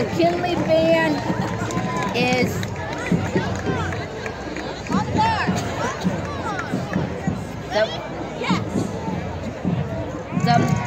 McKinley band is the the The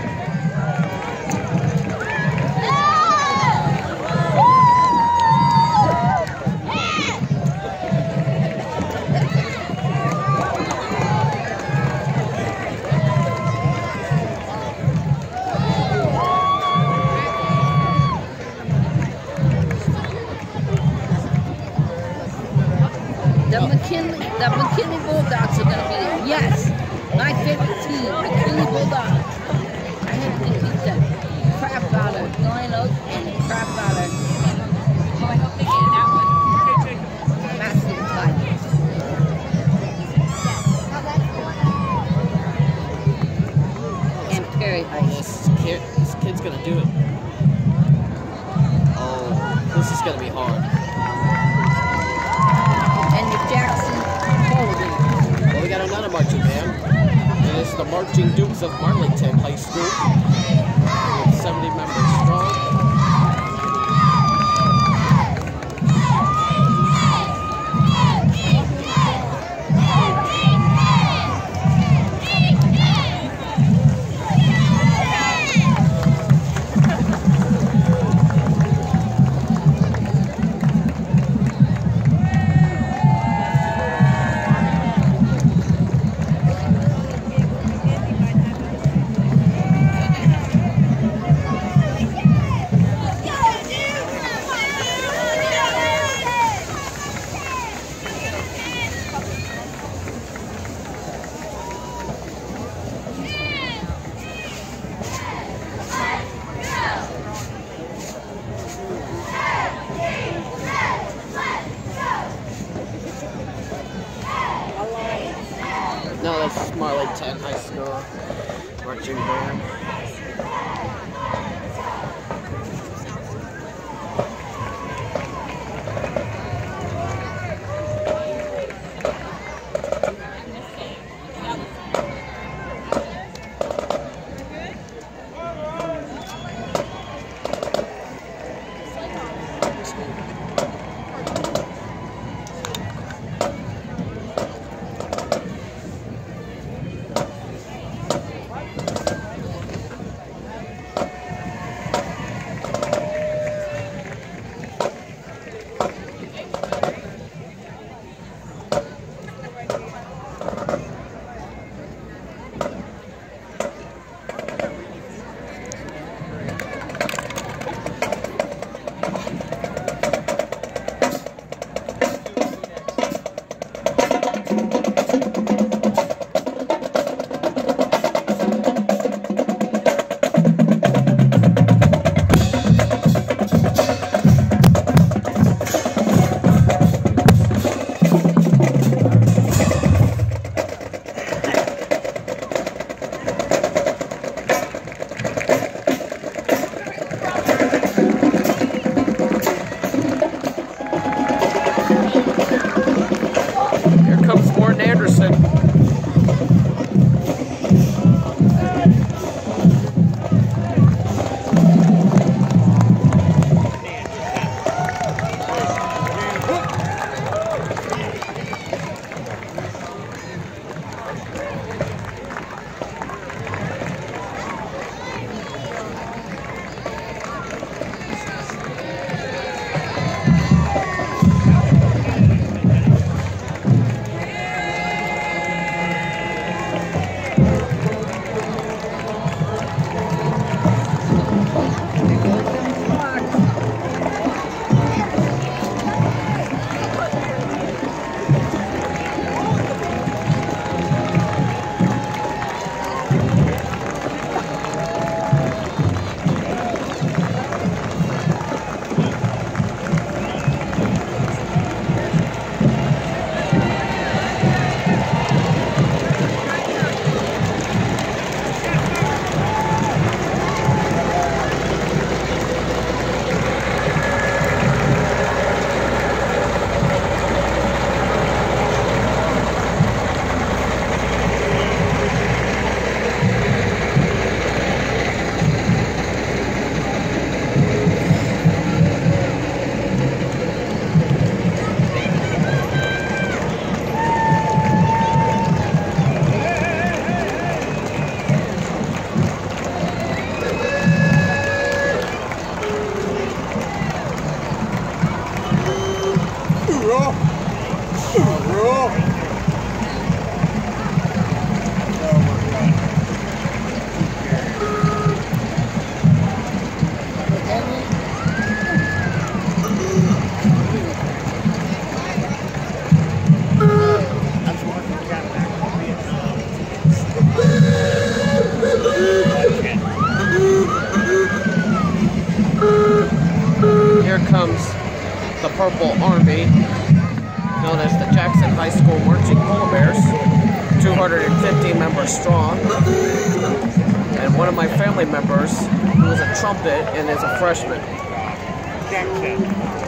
marching band. here comes the Purple Army, known as the Jackson High School Marching Polar Bears, 250 members strong. And one of my family members, who is a trumpet and is a freshman. Jackson.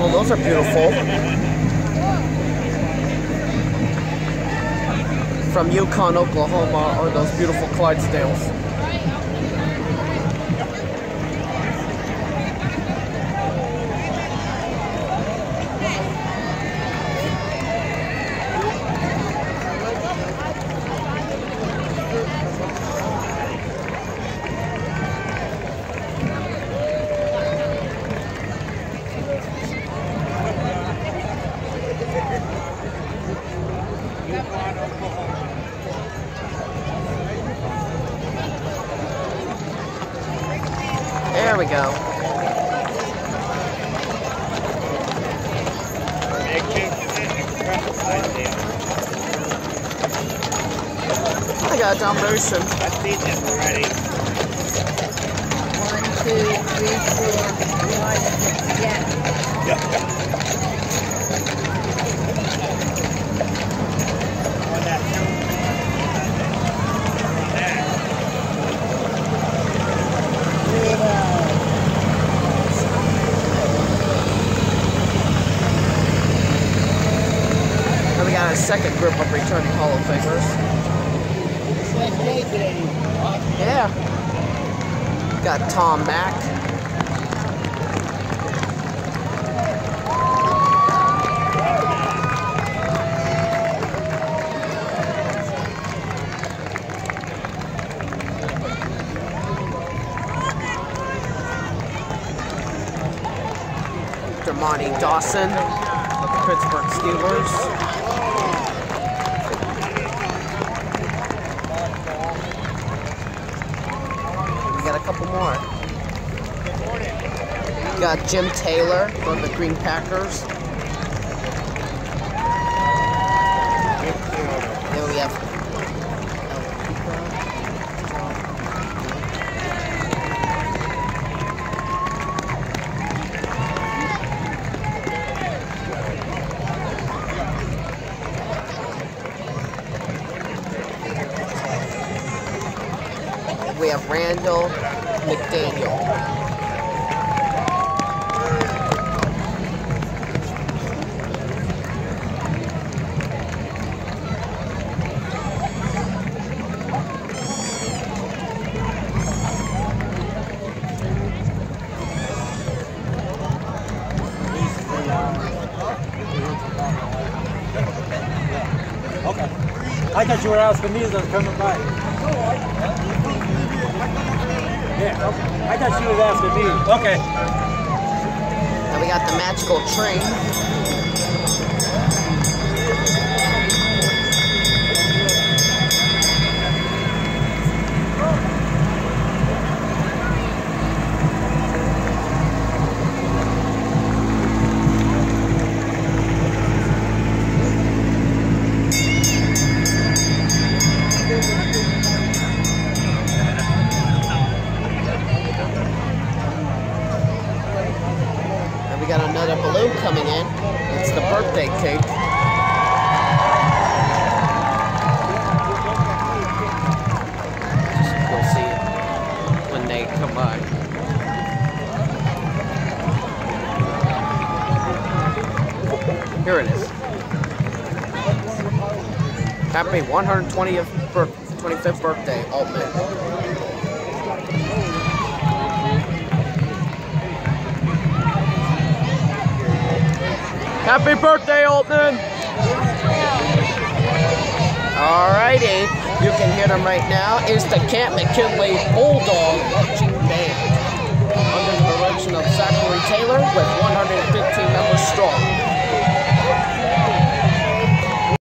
Oh, those are beautiful. From Yukon, Oklahoma are those beautiful Clydesdales. There we go. I got a Dalmatian. I've seen this already. One, two, three, four, five, six, yeah. On that And we got a second group of returning Hall of Famers. Yeah. Got Tom Mack. Dermontti Dawson, of the Pittsburgh Steelers. We got a couple more. Got Jim Taylor from the Green Packers. Then we have we have Randall McDaniel. Okay. I thought you were asking me as I was coming by. Yeah. I thought you was asking me. Okay. And we got the magical train. Got another balloon coming in. It's the birthday cake. You'll see it when they come by. Here it is. Happy 120th bir- 25th birthday, Aultman. Happy birthday, Aultman! Alrighty, you can hear them right now. Is the Camp McKinley Bulldog Marching Band under the direction of Zachary Taylor with 150